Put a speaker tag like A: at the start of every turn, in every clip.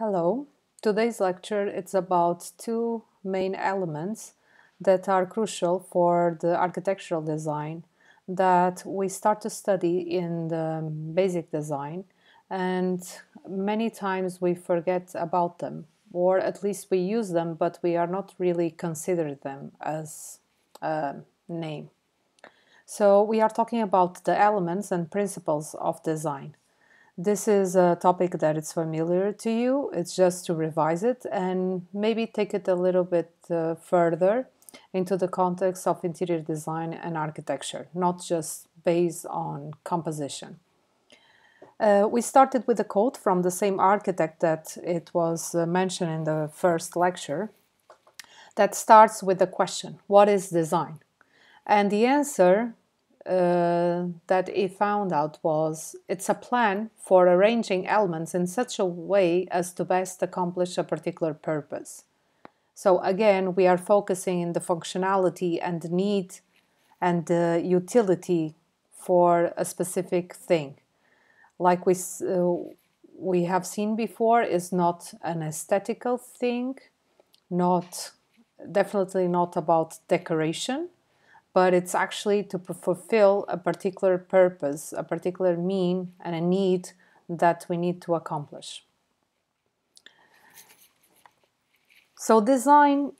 A: Hello. Today's lecture it's about two main elements that are crucial for the architectural design that we start to study in the basic design and many times we forget about them or at least we use them but we are not really consider them as a name. So we are talking about the elements and principles of design this is a topic that is familiar to you. It's just to revise it and maybe take it a little bit uh, further into the context of interior design and architecture, not just based on composition. Uh, we started with a quote from the same architect that it was uh, mentioned in the first lecture that starts with the question What is design? And the answer uh, that he found out was it's a plan for arranging elements in such a way as to best accomplish a particular purpose. So again, we are focusing in the functionality and the need and the utility for a specific thing. Like we uh, we have seen before, is not an aesthetical thing, not definitely not about decoration but it's actually to fulfill a particular purpose, a particular mean, and a need that we need to accomplish. So, design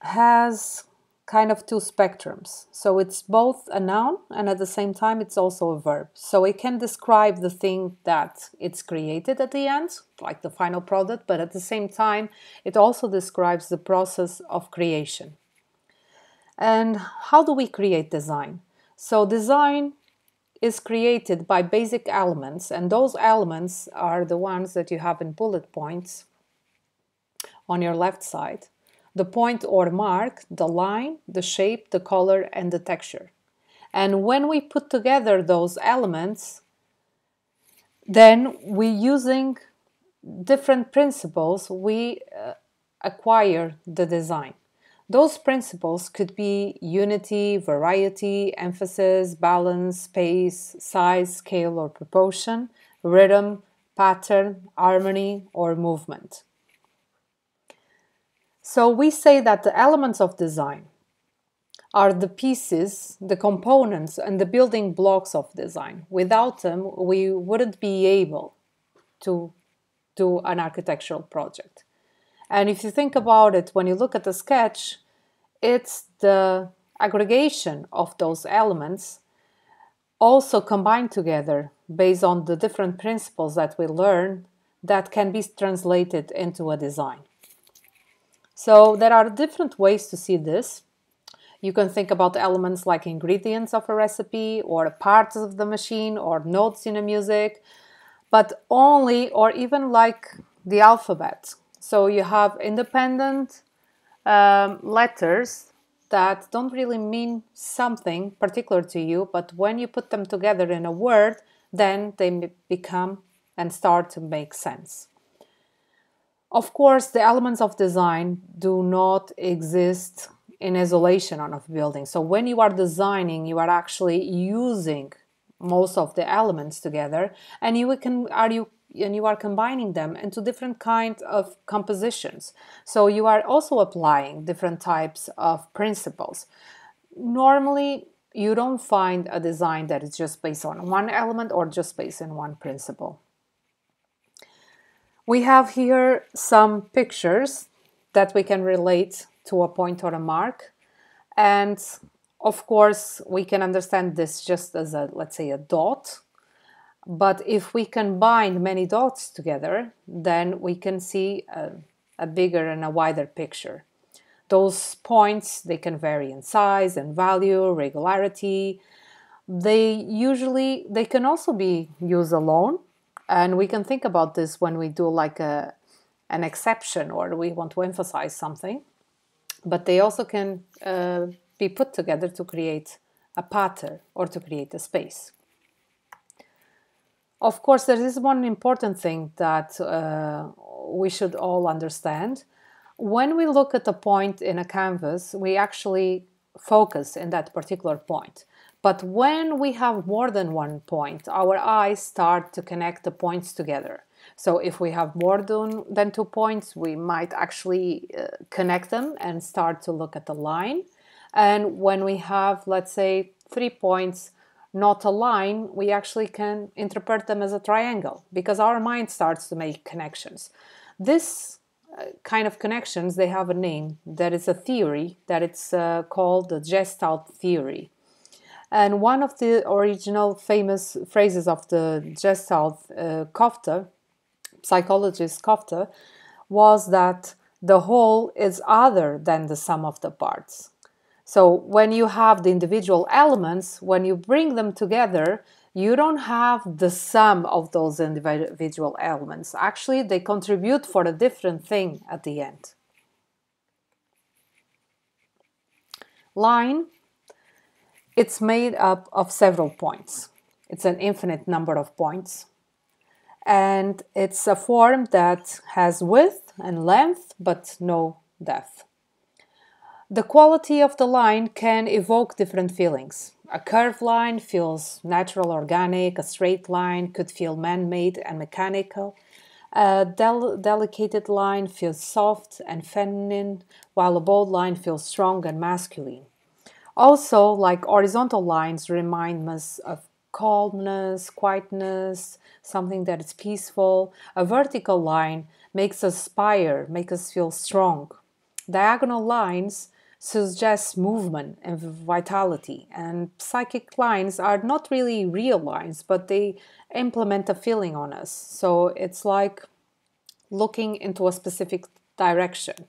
A: has kind of two spectrums. So, it's both a noun and at the same time, it's also a verb. So, it can describe the thing that it's created at the end, like the final product, but at the same time, it also describes the process of creation. And how do we create design? So, design is created by basic elements, and those elements are the ones that you have in bullet points on your left side. The point or mark, the line, the shape, the color, and the texture. And when we put together those elements, then we using different principles, we uh, acquire the design. Those principles could be unity, variety, emphasis, balance, space, size, scale, or proportion, rhythm, pattern, harmony, or movement. So we say that the elements of design are the pieces, the components, and the building blocks of design. Without them, we wouldn't be able to do an architectural project. And if you think about it, when you look at the sketch, it's the aggregation of those elements also combined together based on the different principles that we learn that can be translated into a design. So there are different ways to see this. You can think about elements like ingredients of a recipe or parts of the machine or notes in a music, but only or even like the alphabet. So you have independent um, letters that don't really mean something particular to you, but when you put them together in a word, then they become and start to make sense. Of course, the elements of design do not exist in isolation on a building. So when you are designing, you are actually using most of the elements together, and you can are you and you are combining them into different kinds of compositions. So you are also applying different types of principles. Normally, you don't find a design that is just based on one element or just based on one principle. We have here some pictures that we can relate to a point or a mark. And of course, we can understand this just as a, let's say, a dot but if we combine many dots together, then we can see a, a bigger and a wider picture. Those points, they can vary in size and value, regularity. They usually, they can also be used alone. And we can think about this when we do like a, an exception or we want to emphasize something. But they also can uh, be put together to create a pattern or to create a space. Of course, there is one important thing that uh, we should all understand. When we look at a point in a canvas, we actually focus in that particular point. But when we have more than one point, our eyes start to connect the points together. So if we have more than, two points, we might actually uh, connect them and start to look at the line. And when we have, let's say, three points, not a line, we actually can interpret them as a triangle because our mind starts to make connections. This uh, kind of connections, they have a name. That is a theory that it's uh, called the Gestalt theory. And one of the original famous phrases of the Gestalt uh, psychologist Koffka, was that the whole is other than the sum of the parts. So when you have the individual elements, when you bring them together, you don't have the sum of those individual elements. Actually, they contribute for a different thing at the end. Line, it's made up of several points. It's an infinite number of points. And it's a form that has width and length, but no depth. The quality of the line can evoke different feelings. A curved line feels natural, organic. A straight line could feel man made and mechanical. A del- delicate line feels soft and feminine, while a bold line feels strong and masculine. Also, like horizontal lines remind us of calmness, quietness, something that is peaceful. A vertical line makes us aspire, makes us feel strong. Diagonal lines suggests movement and vitality. And psychic lines are not really real lines, but they implement a feeling on us. So it's like looking into a specific direction,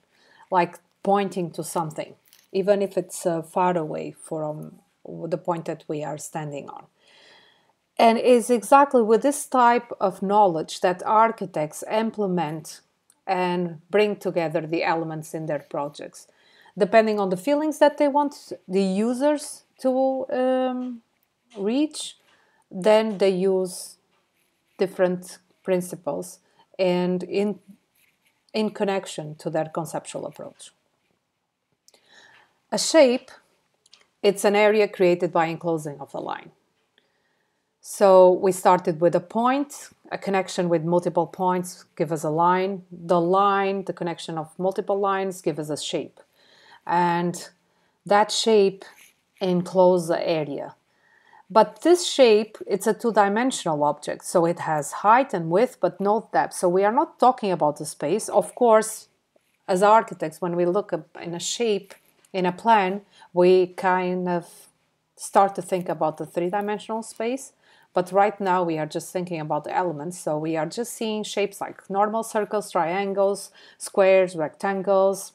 A: like pointing to something, even if it's uh, far away from the point that we are standing on. And it's exactly with this type of knowledge that architects implement and bring together the elements in their projects depending on the feelings that they want the users to um, reach, then they use different principles and in in connection to their conceptual approach. A shape, it's an area created by enclosing of a line. So we started with a point, a connection with multiple points give us a line. The line, the connection of multiple lines give us a shape and that shape encloses the area. But this shape, it's a two-dimensional object, so it has height and width, but no depth. So we are not talking about the space. Of course, as architects, when we look in a shape, in a plan, we kind of start to think about the three-dimensional space. But right now we are just thinking about the elements. So we are just seeing shapes like normal circles, triangles, squares, rectangles,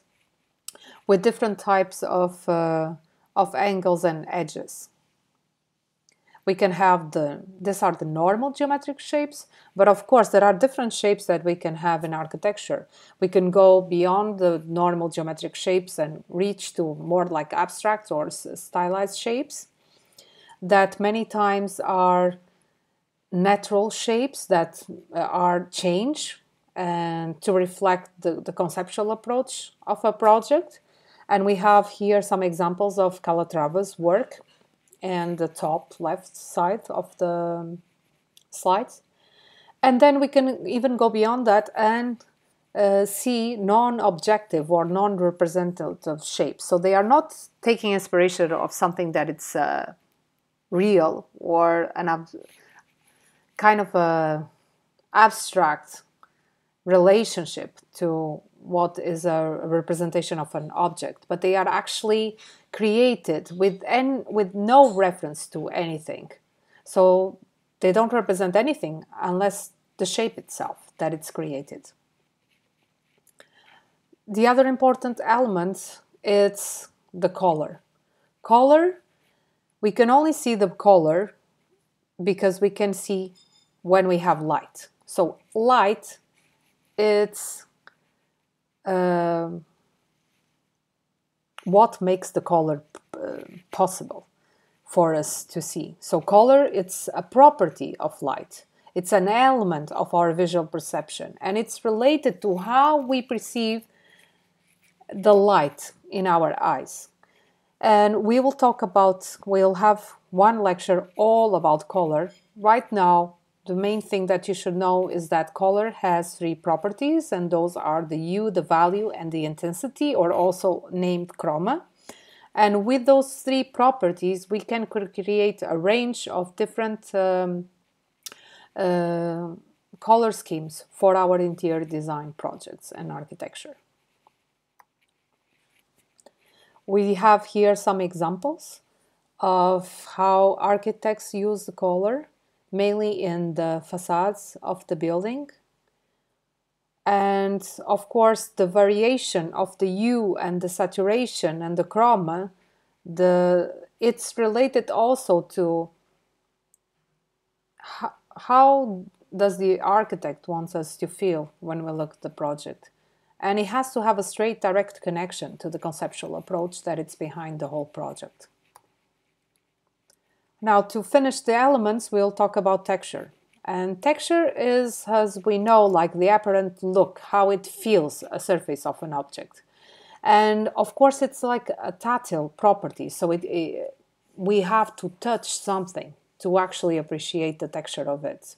A: with different types of, uh, of angles and edges. We can have the, these are the normal geometric shapes, but of course there are different shapes that we can have in architecture. We can go beyond the normal geometric shapes and reach to more like abstract or stylized shapes that many times are natural shapes that uh, are change and to reflect the, the conceptual approach of a project and we have here some examples of Calatrava's work and the top left side of the slides. And then we can even go beyond that and uh, see non-objective or non-representative shapes. So they are not taking inspiration of something that it's uh, real or an kind of a abstract relationship to what is a representation of an object, but they are actually created with en- with no reference to anything. So they don't represent anything unless the shape itself that it's created. The other important element is the color. Color, we can only see the color because we can see when we have light. So light, it's um, what makes the color possible for us to see. So color, it's a property of light. It's an element of our visual perception and it's related to how we perceive the light in our eyes. And we will talk about, we'll have one lecture all about color. Right now, the main thing that you should know is that color has three properties, and those are the hue, the value, and the intensity, or also named chroma. And with those three properties, we can create a range of different um, uh, color schemes for our interior design projects and architecture. We have here some examples of how architects use the color, mainly in the facades of the building. And of course, the variation of the hue and the saturation and the chroma, the, it's related also to how, how does the architect wants us to feel when we look at the project. And it has to have a straight direct connection to the conceptual approach that it's behind the whole project. Now to finish the elements, we'll talk about texture. And texture is, as we know, like the apparent look, how it feels a surface of an object. And of course, it's like a tactile property, so it, it, we have to touch something to actually appreciate the texture of it.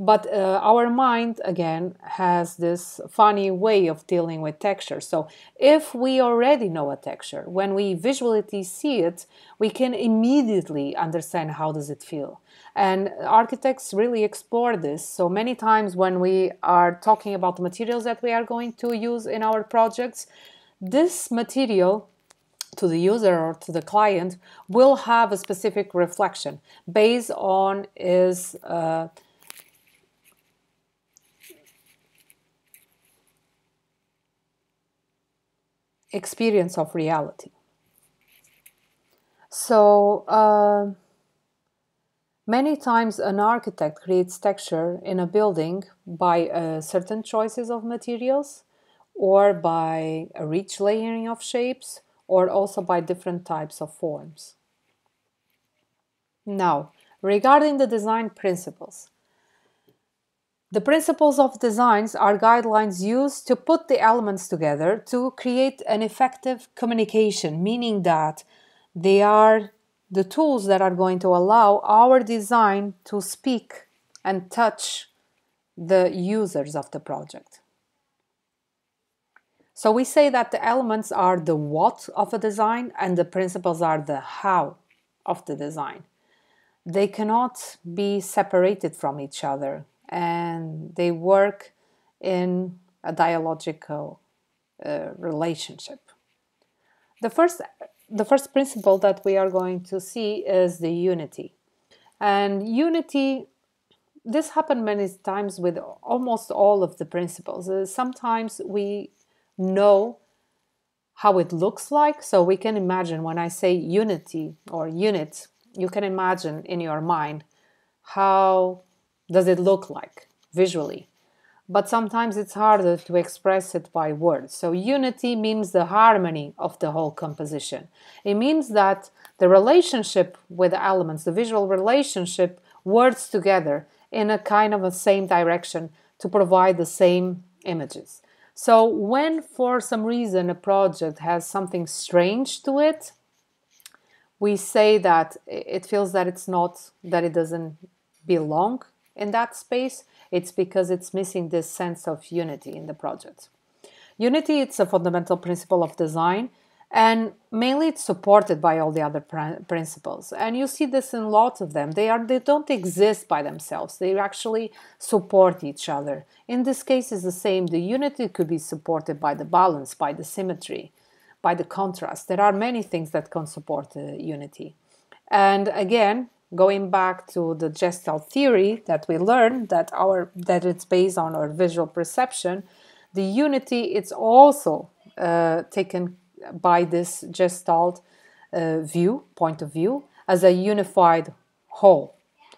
A: But uh, our mind, again, has this funny way of dealing with texture. So if we already know a texture, when we visually see it, we can immediately understand how does it feel. And architects really explore this. So many times when we are talking about the materials that we are going to use in our projects, this material to the user or to the client will have a specific reflection based on is uh, experience of reality. So, uh, many times an architect creates texture in a building by uh, certain choices of materials or by a rich layering of shapes or also by different types of forms. Now, regarding the design principles, the principles of designs are guidelines used to put the elements together to create an effective communication, meaning that they are the tools that are going to allow our design to speak and touch the users of the project. So we say that the elements are the what of a design and the principles are the how of the design. They cannot be separated from each other and they work in a dialogical uh, relationship. The first, the first principle that we are going to see is the unity. And unity, this happened many times with almost all of the principles. Uh, sometimes we know how it looks like, so we can imagine when I say unity or unit, you can imagine in your mind how does it look like visually? But sometimes it's harder to express it by words. So unity means the harmony of the whole composition. It means that the relationship with the elements, the visual relationship, works together in a kind of a same direction to provide the same images. So when for some reason a project has something strange to it, we say that it feels that it's not, that it doesn't belong in that space, it's because it's missing this sense of unity in the project. Unity it's a fundamental principle of design and mainly it's supported by all the other pr- principles. And you see this in lots of them. They are they don't exist by themselves. They actually support each other. In this case it's the same. The unity could be supported by the balance by the symmetry by the contrast. There are many things that can support the unity. And again going back to the gestalt theory that we learned that our that it's based on our visual perception the unity it's also uh, taken by this gestalt uh, view point of view as a unified whole.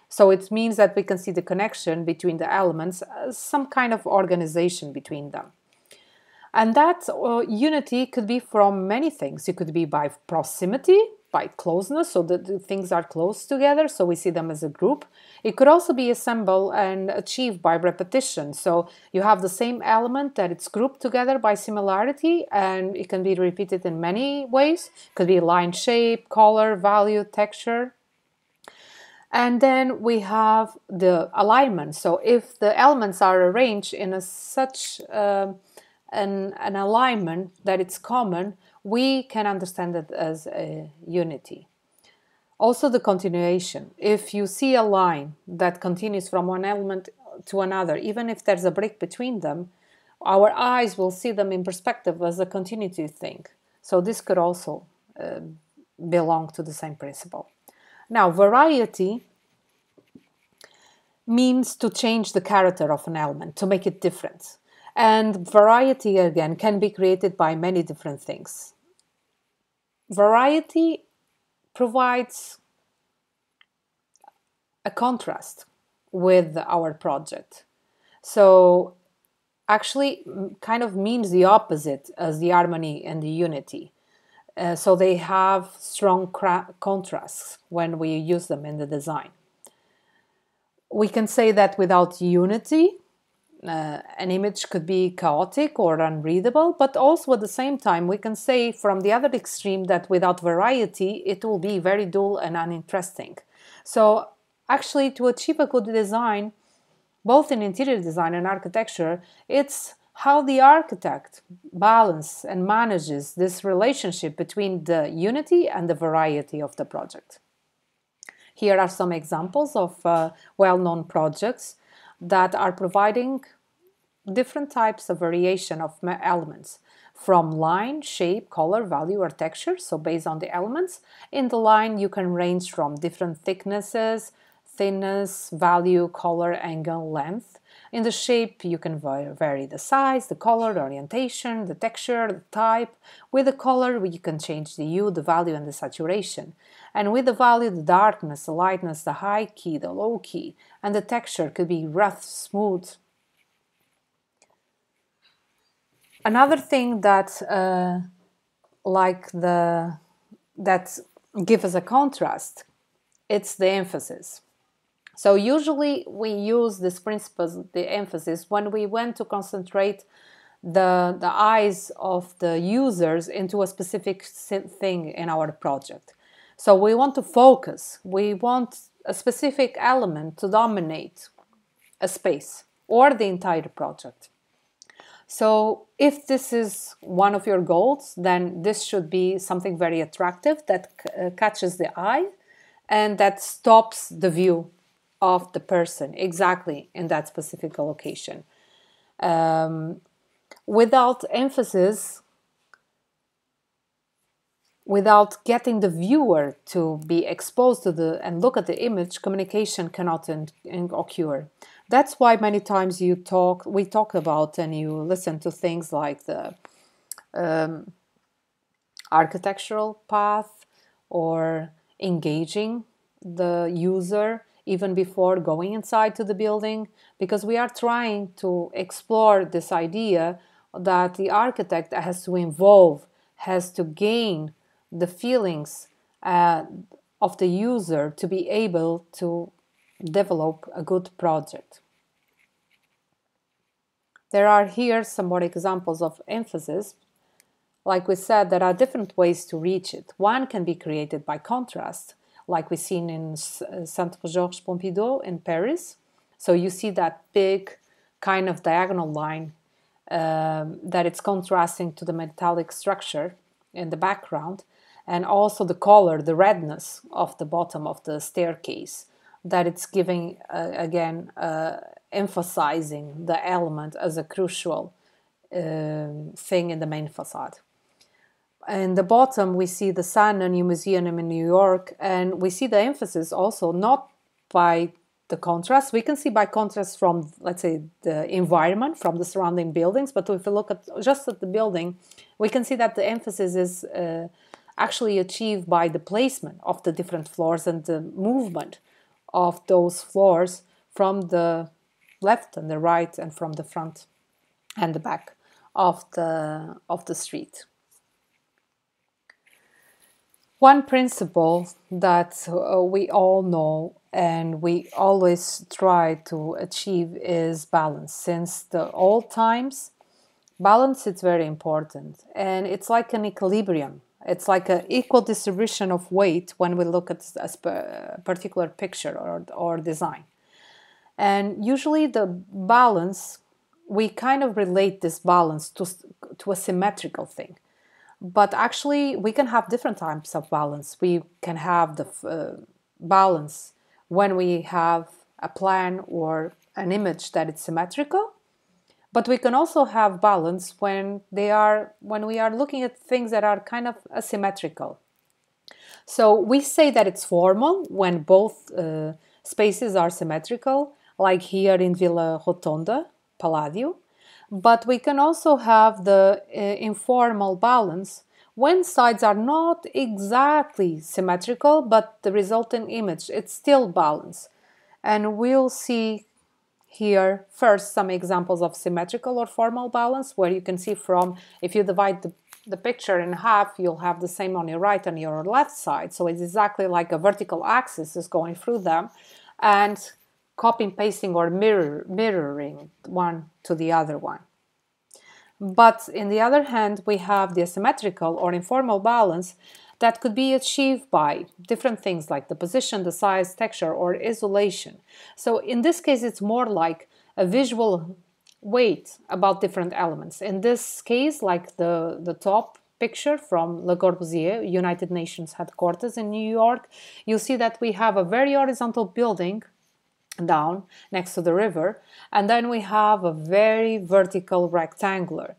A: So it means that we can see the connection between the elements as some kind of organization between them. And that uh, unity could be from many things. It could be by proximity by closeness, so that things are close together, so we see them as a group. It could also be assembled and achieved by repetition. So you have the same element that it's grouped together by similarity, and it can be repeated in many ways. It could be line shape, color, value, texture. And then we have the alignment. So if the elements are arranged in a such uh, an, an alignment that it's common, we can understand it as a unity. Also, the continuation. If you see a line that continues from one element to another, even if there's a break between them, our eyes will see them in perspective as a continuity thing. So, this could also uh, belong to the same principle. Now, variety means to change the character of an element, to make it different. And variety, again, can be created by many different things. Variety provides a contrast with our project. So, actually, kind of means the opposite as the harmony and the unity. Uh, so they have strong contrasts when we use them in the design. We can say that without unity, uh, an image could be chaotic or unreadable, but also at the same time, we can say from the other extreme that without variety, it will be very dull and uninteresting. So, actually, to achieve a good design, both in interior design and architecture, it's how the architect balances and manages this relationship between the unity and the variety of the project. Here are some examples of uh, well known projects that are providing different types of variation of elements from line, shape, color, value, or texture. So, based on the elements, in the line, you can range from different thicknesses, thinness, value, color, angle, length. In the shape, you can vary the size, the color, the orientation, the texture, the type. With the color, you can change the hue, the value, and the saturation. And with the value, the darkness, the lightness, the high key, the low key, and the texture could be rough, smooth. Another thing that, uh, like the that give us a contrast, it's the emphasis. So usually we use this principle, the emphasis, when we want to concentrate the, the eyes of the users into a specific thing in our project. So we want to focus, we want a specific element to dominate a space or the entire project. So if this is one of your goals, then this should be something very attractive that catches the eye and that stops the view of the person exactly in that specific location. Um, without emphasis, without getting the viewer to be exposed to the and look at the image, communication cannot in, in occur. That's why many times you talk, we talk about, and you listen to things like the um, architectural path or engaging the user even before going inside to the building because we are trying to explore this idea that the architect has to involve has to gain the feelings uh, of the user to be able to develop a good project. There are here some more examples of emphasis. Like we said there are different ways to reach it. One can be created by contrast like we've seen in uh, Centre Georges Pompidou in Paris. So you see that big kind of diagonal line um, that it's contrasting to the metallic structure in the background, and also the color, the redness of the bottom of the staircase, that it's giving uh, again uh, emphasizing the element as a crucial uh, thing in the main facade in the bottom we see the SANAA new museum in new york and we see the emphasis also not by the contrast. We can see by contrast from let's say the environment from the surrounding buildings but if we look at just at the building we can see that the emphasis is uh, actually achieved by the placement of the different floors and the movement of those floors from the left and the right and from the front and the back of the of the street one principle that uh, we all know and we always try to achieve is balance. Since the old times, balance is very important and it's like an equilibrium It's like an equal distribution of weight when we look at a particular picture or, or design. And usually the balance, we kind of relate this balance to, to a symmetrical thing. But actually, we can have different types of balance. We can have the uh, balance when we have a plan or an image that is symmetrical but we can also have balance when they are when we are looking at things that are kind of asymmetrical so we say that it's formal when both uh, spaces are symmetrical like here in villa rotonda palladio but we can also have the uh, informal balance when sides are not exactly symmetrical but the resulting image it's still balance and we'll see here first some examples of symmetrical or formal balance where you can see from if you divide the, the picture in half you'll have the same on your right and your left side. So it's exactly like a vertical axis is going through them. And copying pasting or mirror, mirroring one to the other one but in the other hand we have the asymmetrical or informal balance that could be achieved by different things like the position, the size, texture, or isolation. So in this case, it's more like a visual weight about different elements. In this case, like the, the top picture from Le Corbusier, United Nations headquarters in New York, you see that we have a very horizontal building down next to the river, and then we have a very vertical rectangular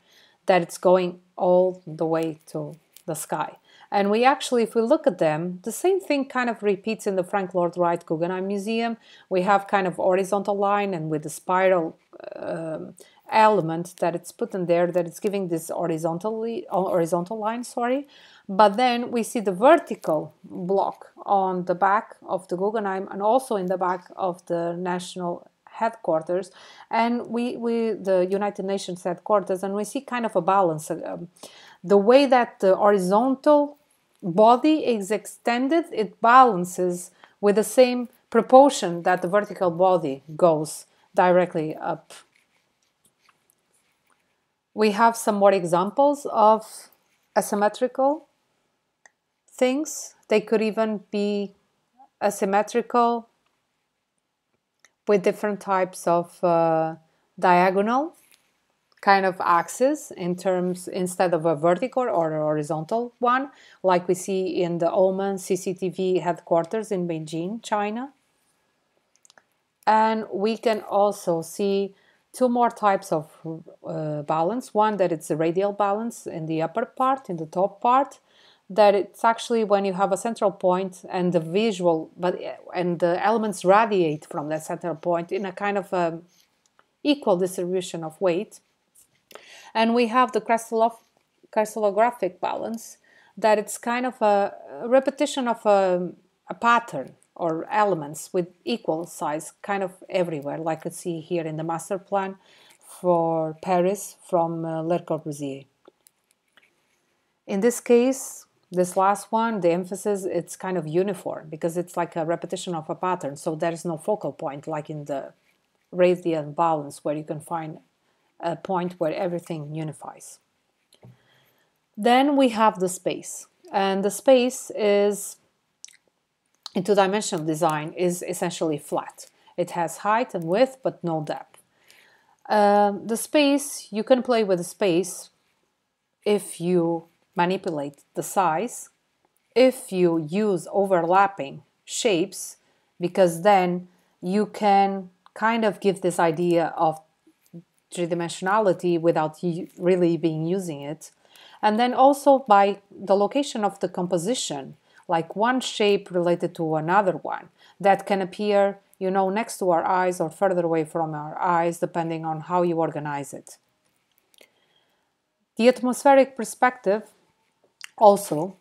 A: that it's going all the way to the sky. And we actually, if we look at them, the same thing kind of repeats in the Frank Lloyd Wright Guggenheim Museum. We have kind of horizontal line and with the spiral um, element that it's put in there that it's giving this horizontally horizontal line, sorry. But then we see the vertical block on the back of the Guggenheim and also in the back of the National headquarters and we, we the United Nations headquarters and we see kind of a balance. Um, the way that the horizontal body is extended, it balances with the same proportion that the vertical body goes directly up. We have some more examples of asymmetrical things. They could even be asymmetrical with different types of uh, diagonal kind of axis in terms instead of a vertical or a horizontal one, like we see in the OMA CCTV headquarters in Beijing, China. And we can also see two more types of uh, balance. One that it's a radial balance in the upper part, in the top part, that it's actually when you have a central point and the visual, but and the elements radiate from that central point in a kind of a um, equal distribution of weight and we have the crystallographic balance, that it's kind of a repetition of a, a pattern or elements with equal size kind of everywhere, like you see here in the master plan for Paris from uh, Le Corbusier. In this case, this last one, the emphasis, it's kind of uniform because it's like a repetition of a pattern. So there is no focal point like in the radial balance where you can find a point where everything unifies. Then we have the space, and the space is in two-dimensional design is essentially flat. It has height and width, but no depth. Um, the space, you can play with the space if you manipulate the size, if you use overlapping shapes, because then you can kind of give this idea of three-dimensionality without really being using it. And then also by the location of the composition, like one shape related to another one that can appear, you know, next to our eyes or further away from our eyes, depending on how you organize it. The atmospheric perspective also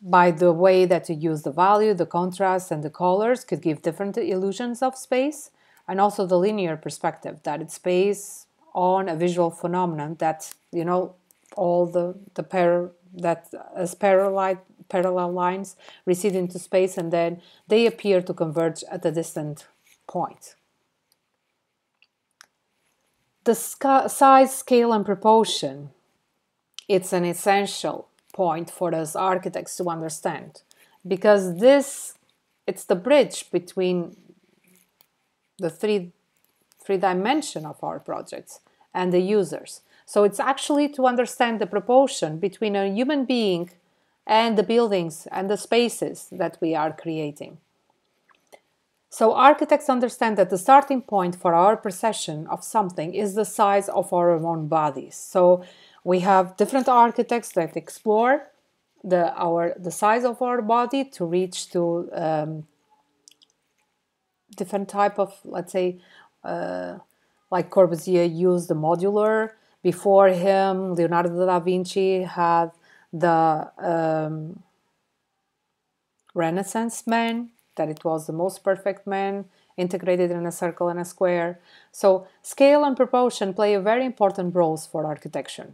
A: by the way that you use the value, the contrast, and the colors could give different illusions of space, and also the linear perspective that it's based on a visual phenomenon that you know all the the pair that as parallel parallel lines recede into space and then they appear to converge at a distant point. The size, scale, and proportion it's an essential point for us architects to understand. Because this it's the bridge between the three three dimension of our projects and the users. So it's actually to understand the proportion between a human being and the buildings and the spaces that we are creating. So architects understand that the starting point for our perception of something is the size of our own bodies. So we have different architects that explore the our the size of our body to reach to um, different type of let's say uh, like Corbusier used the Modulor. Before him Leonardo da Vinci had the um, Renaissance man that it was the most perfect man integrated in a circle and a square. So scale and proportion play a very important roles for architecture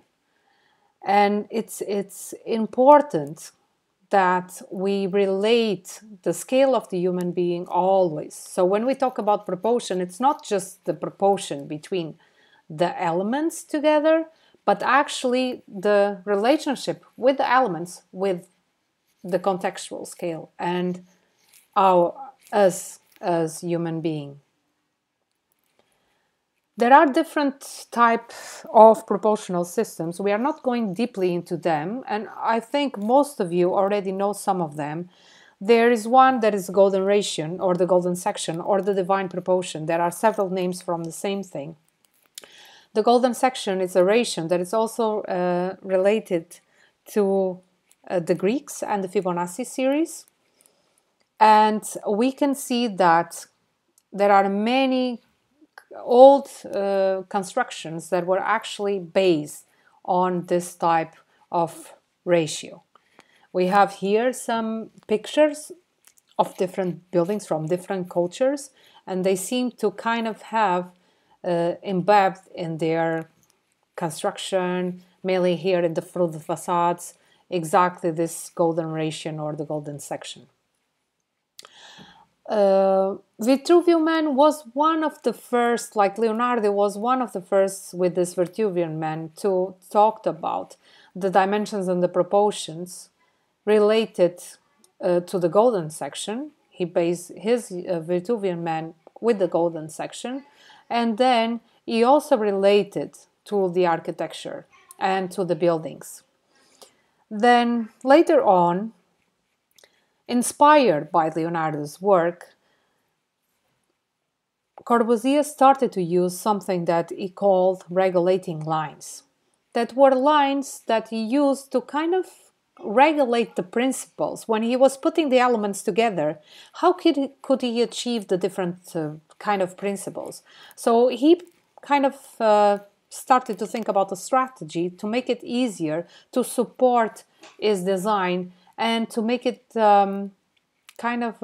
A: and it's it's important that we relate the scale of the human being always. So when we talk about proportion it's not just the proportion between the elements together but actually the relationship with the elements with the contextual scale and our us as human being there are different types of proportional systems. We are not going deeply into them, and I think most of you already know some of them. There is one that is golden ration, or the golden section, or the divine proportion. There are several names from the same thing. The golden section is a ration that is also uh, related to uh, the Greeks and the Fibonacci series. And we can see that there are many old uh, constructions that were actually based on this type of ratio. We have here some pictures of different buildings from different cultures, and they seem to kind of have uh, embedded in their construction, mainly here in the front facades, exactly this golden ratio or the golden section uh, Vitruvian Man was one of the first, like Leonardo was one of the first with this Vitruvian Man to talk about the dimensions and the proportions related uh, to the golden section. He based his uh, Vitruvian Man with the golden section, and then he also related to the architecture and to the buildings. Then later on, Inspired by Leonardo's work, Corbusier started to use something that he called regulating lines. That were lines that he used to kind of regulate the principles when he was putting the elements together how could he, could he achieve the different uh, kind of principles so he kind of uh, started to think about a strategy to make it easier to support his design and to make it um, kind of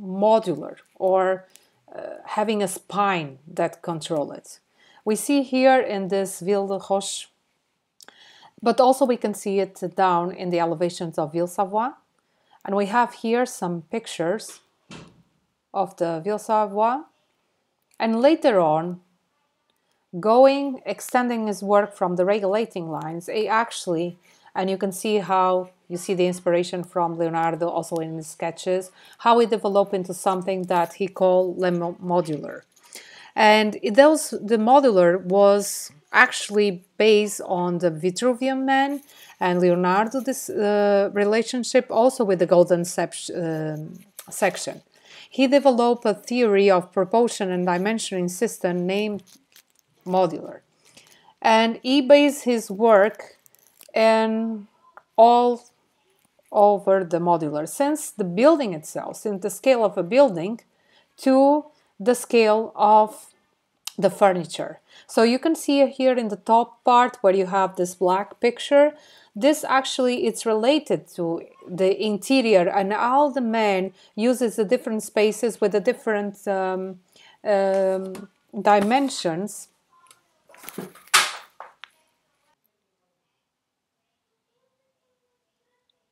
A: modular or uh, having a spine that control it. We see here in this Ville de Roche, but also we can see it down in the elevations of Ville Savoye. And we have here some pictures of the Ville Savoye. And later on, going, extending his work from the regulating lines, he actually, and you can see how you see the inspiration from Leonardo also in his sketches, how he developed into something that he called le Modulor. And those, the Modulor was actually based on the Vitruvian man and Leonardo, this uh, relationship also with the golden uh, section. He developed a theory of proportion and dimensioning system named Modulor. And he based his work in all over the Modulor since the building itself, since the scale of a building to the scale of the furniture. So you can see here in the top part where you have this black picture, this actually it's related to the interior and how the man uses the different spaces with the different um, um, dimensions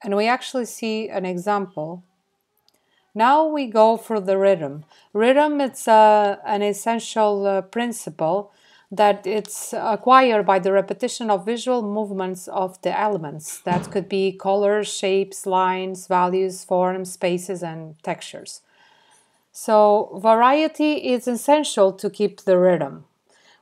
A: and we actually see an example. Now we go for the rhythm. Rhythm is uh, an essential uh, principle that it's acquired by the repetition of visual movements of the elements that could be colors, shapes, lines, values, forms, spaces, and textures. So, variety is essential to keep the rhythm.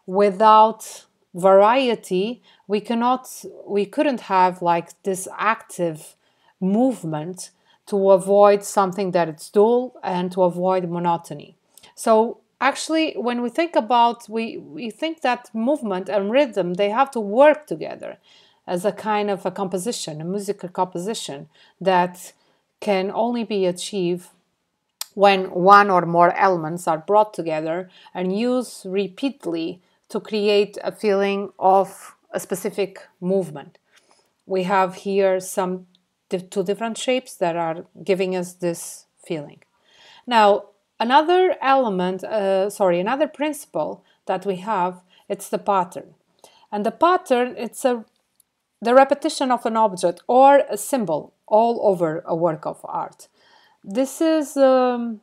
A: Without variety, we cannot, we couldn't have like this active movement to avoid something that it's dull and to avoid monotony. So actually when we think about we we think that movement and rhythm they have to work together as a kind of a composition a musical composition that can only be achieved when one or more elements are brought together and used repeatedly to create a feeling of a specific movement we have here some two different shapes that are giving us this feeling now Another element, uh, sorry, another principle that we have, it's the pattern. And the pattern, it's a the repetition of an object or a symbol all over a work of art. This is um,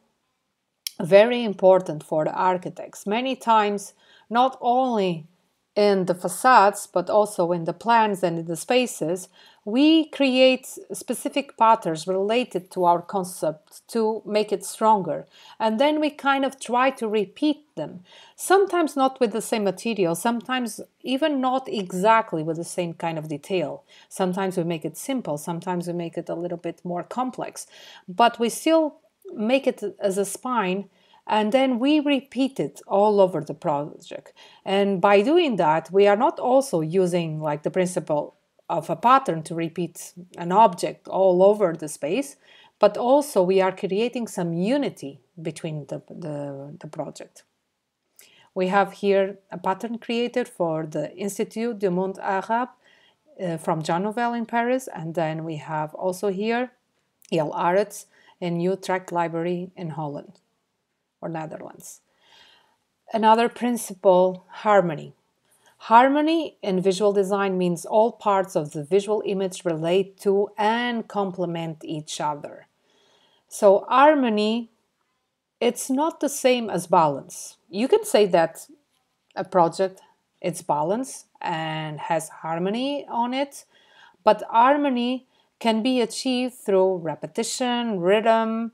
A: very important for the architects. Many times, not only in the facades but also in the plans and in the spaces, we create specific patterns related to our concept to make it stronger. And then we kind of try to repeat them. Sometimes not with the same material, sometimes even not exactly with the same kind of detail. Sometimes we make it simple, sometimes we make it a little bit more complex, but we still make it as a spine and then we repeat it all over the project and by doing that we are not also using like the principle of a pattern to repeat an object all over the space, but also we are creating some unity between the, the, the project. We have here a pattern created for the Institut du Monde Arabe uh, from Jean Nouvel in Paris, and then we have also here Wiel Arets in Utrecht Library in Holland or Netherlands. Another principle, harmony. Harmony in visual design means all parts of the visual image relate to and complement each other. So harmony it's not the same as balance. You can say that a project it's balance and has harmony on it, but harmony can be achieved through repetition, rhythm,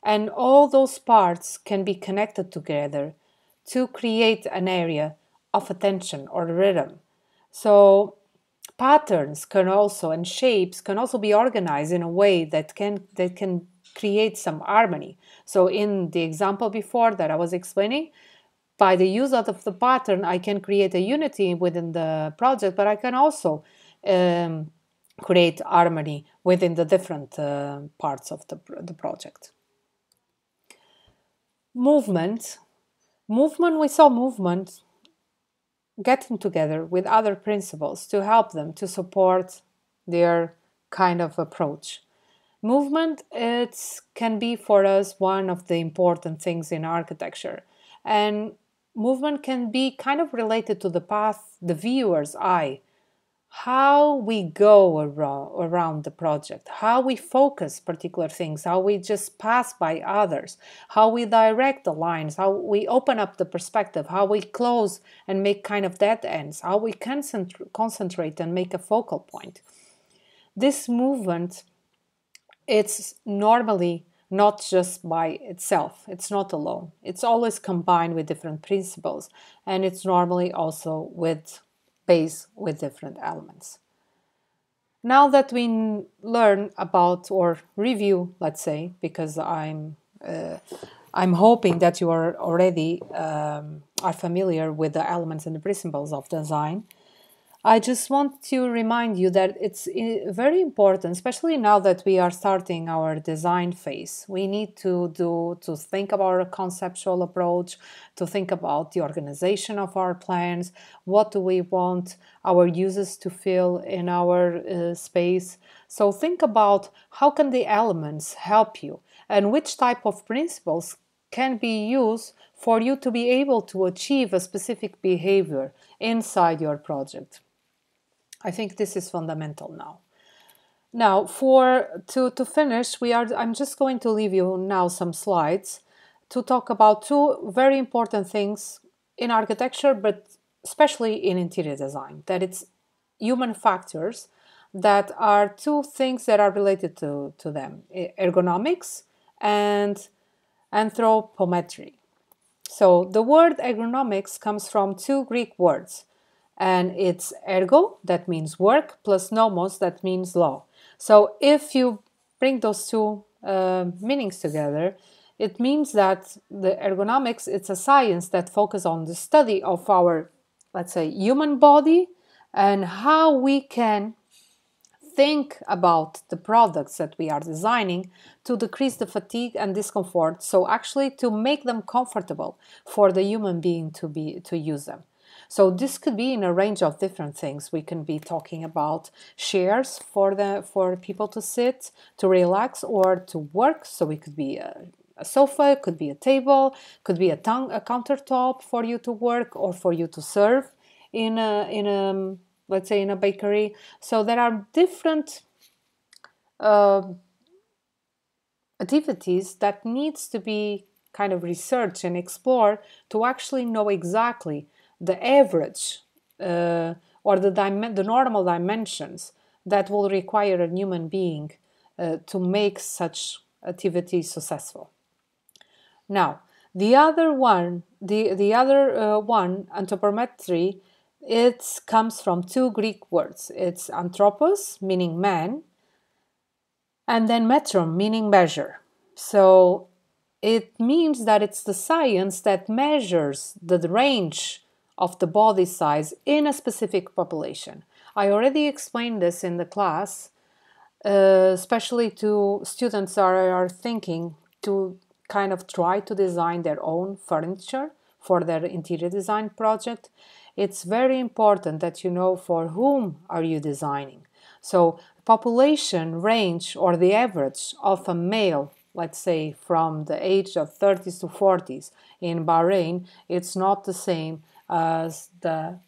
A: and all those parts can be connected together to create an area of attention or rhythm. So patterns can also and shapes can also be organized in a way that can that can create some harmony. So in the example before that I was explaining, by the use of the pattern, I can create a unity within the project, but I can also um, create harmony within the different uh, parts of the, the project. Movement. Movement, we saw movement getting together with other principles to help them to support their kind of approach. Movement it can be for us one of the important things in architecture. And movement can be kind of related to the path the viewer's eye how we go around the project, how we focus particular things, how we just pass by others, how we direct the lines, how we open up the perspective, how we close and make kind of dead ends, how we concentrate and make a focal point. This movement, it's normally not just by itself, it's not alone. It's always combined with different principles, and it's normally also with base with different elements. Now that we learn about or review, let's say, because I'm uh, I'm hoping that you are already um, are familiar with the elements and the principles of design. I just want to remind you that it's very important, especially now that we are starting our design phase. We need to do to think about a conceptual approach, to think about the organization of our plans, what do we want our users to feel in our uh, space. So think about how can the elements help you and which type of principles can be used for you to be able to achieve a specific behavior inside your project. I think this is fundamental now. Now, for to, to finish, we are I'm just going to leave you now some slides to talk about two very important things in architecture, but especially in interior design, that it's human factors that are two things that are related to, to them ergonomics and anthropometry. So the word ergonomics comes from two Greek words, and it's ergo, that means work, plus nomos, that means law. So if you bring those two uh, meanings together, it means that the ergonomics it's a science that focuses on the study of our, let's say, human body and how we can think about the products that we are designing to decrease the fatigue and discomfort so actually to make them comfortable for the human being to be to use them so this could be in a range of different things we can be talking about chairs for the for people to sit to relax or to work so it could be a, a sofa it could be a table could be a, tongue, a countertop for you to work or for you to serve in a in a let's say in a bakery. So there are different uh, activities that needs to be kind of researched and explored to actually know exactly the average uh, or the, the normal dimensions that will require a human being uh, to make such activity successful. Now, the other one, the, the other uh, one, anthropometry, it comes from two Greek words. It's anthropos, meaning man, and then metron, meaning measure. So it means that it's the science that measures the range of the body size in a specific population. I already explained this in the class, uh, especially to students that are, thinking to kind of try to design their own furniture for their interior design project it's very important that you know for whom are you designing. So population range or the average of a male, let's say from the age of 30s to 40s in Bahrain, it's not the same as the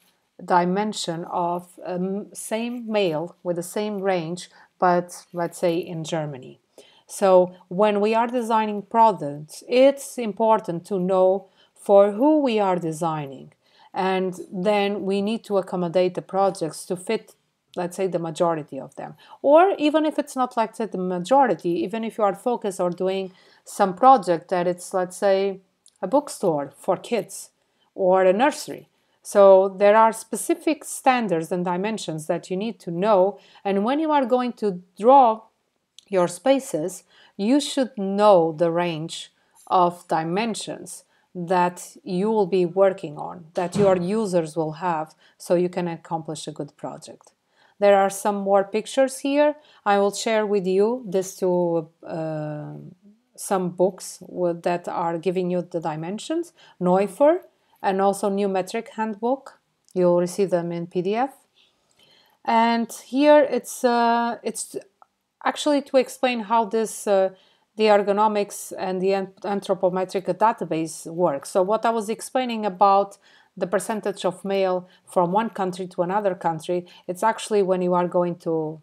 A: dimension of a same male with the same range, but let's say in Germany. So when we are designing products, it's important to know for who we are designing and then we need to accommodate the projects to fit let's say the majority of them or even if it's not like the majority even if you are focused or doing some project that it's let's say a bookstore for kids or a nursery so there are specific standards and dimensions that you need to know and when you are going to draw your spaces you should know the range of dimensions that you will be working on, that your users will have, so you can accomplish a good project. There are some more pictures here. I will share with you these two uh, some books that are giving you the dimensions, Neufert and also New Metric Handbook. You'll receive them in PDF. And here it's uh, it's actually to explain how this uh, the ergonomics and the anthropometric database work. So what I was explaining about the percentage of male from one country to another country, it's actually when you are going to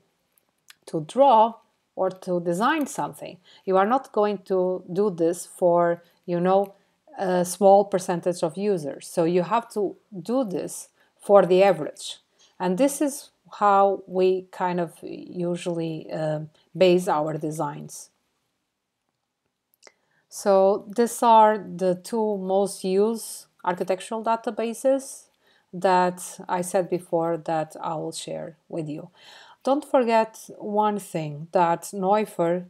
A: to draw or to design something. You are not going to do this for, you know, a small percentage of users. So you have to do this for the average. And this is how we kind of usually uh, base our designs. So these are the two most used architectural databases that I said before that I will share with you. Don't forget one thing that Neufert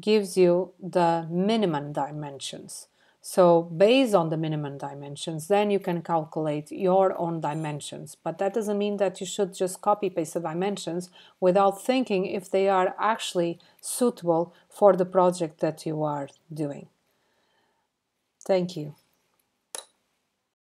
A: gives you the minimum dimensions. So based on the minimum dimensions, then you can calculate your own dimensions. But that doesn't mean that you should just copy paste the dimensions without thinking if they are actually suitable for the project that you are doing. Thank you.